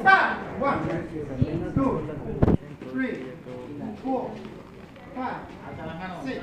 Stop. One, two, three, four, five, six.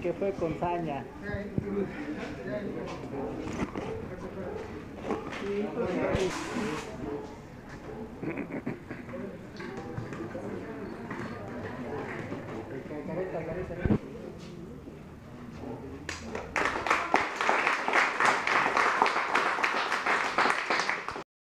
que fue con saña.